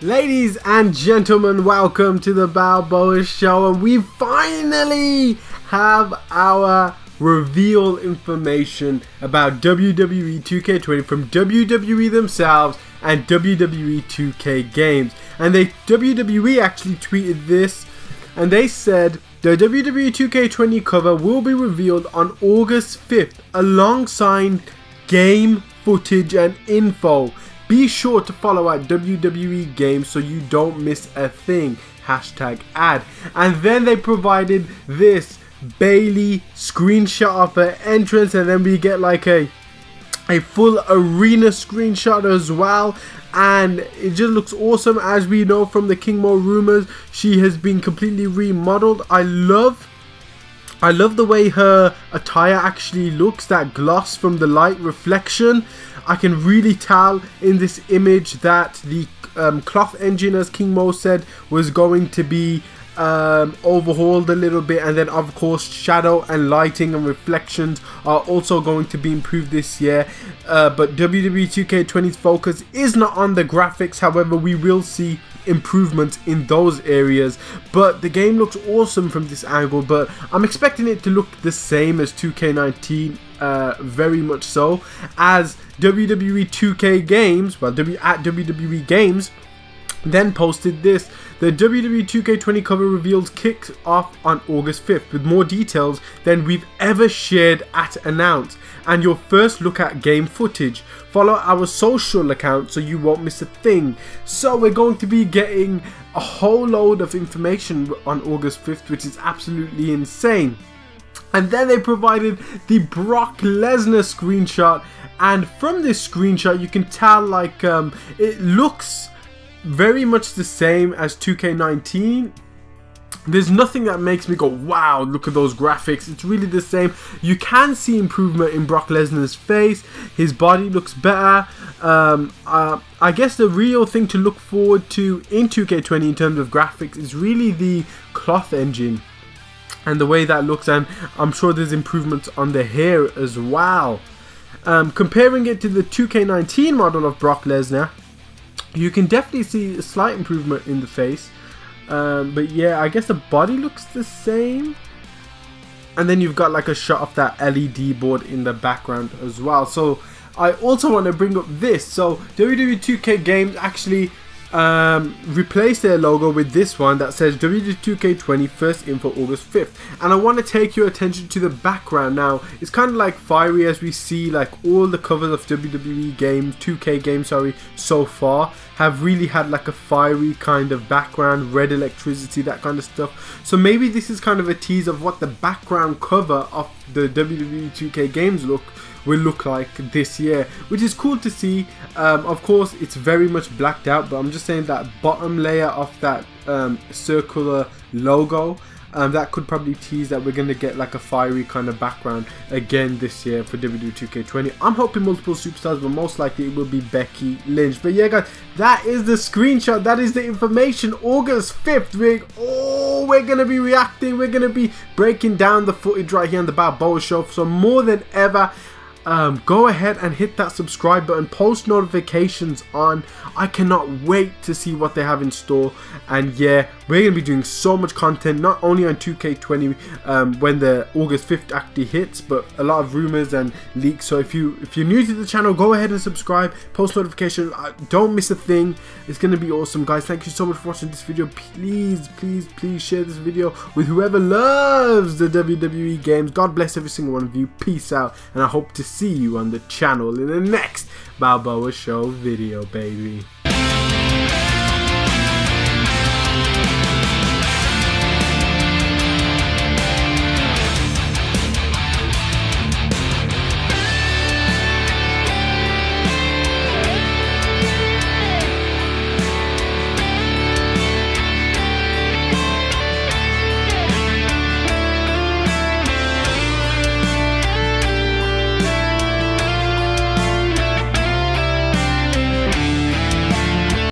Ladies and gentlemen, welcome to the Balboa Show, and we finally have our reveal information about WWE 2K20 from WWE themselves and WWE 2K Games. And they WWE actually tweeted this, and they said the WWE 2K20 cover will be revealed on August 5th alongside game footage and info. Be sure to follow at WWE Games so you don't miss a thing. Hashtag ad. And then they provided this Bayley screenshot of her entrance and then we get like a a full arena screenshot as well and it just looks awesome as we know from the King Mo rumors she has been completely remodeled I love I love the way her attire actually looks that gloss from the light reflection. I can really tell in this image that the um, cloth engine, as King Mo said, was going to be um, overhauled a little bit. And then of course shadow and lighting and reflections are also going to be improved this year. Uh, but WWE 2K20's focus is not on the graphics. However we will see improvements in those areas but the game looks awesome from this angle but I'm expecting it to look the same as 2K19 uh, very much so as WWE 2K games well w at WWE games then posted this the WWE 2K20 cover reveals kicks off on August 5th with more details than we've ever shared at announce and your first look at game footage. Follow our social account so you won't miss a thing. So we're going to be getting a whole load of information on August 5th which is absolutely insane. And then they provided the Brock Lesnar screenshot and from this screenshot you can tell like um, it looks very much the same as 2K19 there's nothing that makes me go wow look at those graphics. It's really the same. You can see improvement in Brock Lesnar's face. His body looks better. Um, uh, I guess the real thing to look forward to in 2K20 in terms of graphics is really the cloth engine and the way that looks and I'm sure there's improvements on the hair as well. Um, comparing it to the 2K19 model of Brock Lesnar you can definitely see a slight improvement in the face um, but yeah I guess the body looks the same. And then you've got like a shot of that LED board in the background as well. So I also want to bring up this. So WWE 2K games actually um, replace their logo with this one that says WWE2K20 first info August 5th and I want to take your attention to the background. Now it's kind of like fiery as we see like all the covers of WWE games 2K games sorry so far have really had like a fiery kind of background red electricity that kind of stuff. So maybe this is kind of a tease of what the background cover of the WWE 2K games look will look like this year which is cool to see um, of course it's very much blacked out but I'm just saying that bottom layer of that um, circular logo um, that could probably tease that we're going to get like a fiery kind of background again this year for WWE 2K20. I'm hoping multiple superstars, but most likely it will be Becky Lynch. But yeah, guys, that is the screenshot. That is the information. August 5th, we're, oh, we're going to be reacting. We're going to be breaking down the footage right here on the Bad Balboa Show. So more than ever, um, go ahead and hit that subscribe button. Post notifications on. I cannot wait to see what they have in store. And yeah we're gonna be doing so much content not only on 2k20 um, when the august 5th actually hits but a lot of rumors and leaks. So if you if you're new to the channel go ahead and subscribe. Post notifications. Uh, don't miss a thing. It's gonna be awesome guys. Thank you so much for watching this video. Please please please share this video with whoever loves the wwe games. God bless every single one of you. Peace out. And i hope to see you on the channel in the next Balboa Show video, baby.